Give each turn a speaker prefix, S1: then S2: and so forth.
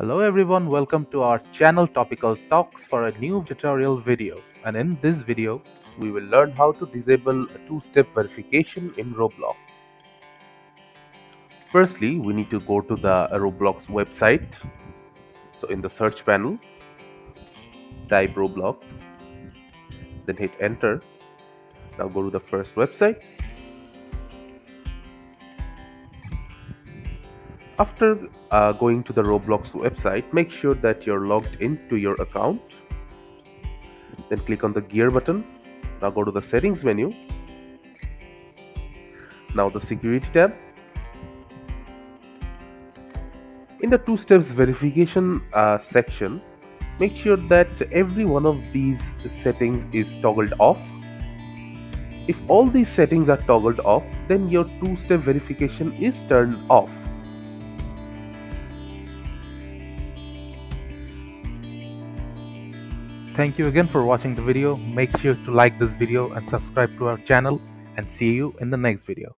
S1: Hello everyone, welcome to our channel Topical Talks for a new tutorial video. And in this video, we will learn how to disable two-step verification in Roblox. Firstly, we need to go to the Roblox website. So in the search panel, type Roblox, then hit enter. Now go to the first website After uh, going to the Roblox website, make sure that you're logged into your account. Then click on the gear button. Now go to the settings menu. Now the security tab. In the two steps verification uh, section, make sure that every one of these settings is toggled off. If all these settings are toggled off, then your two step verification is turned off. Thank you again for watching the video. Make sure to like this video and subscribe to our channel and see you in the next video.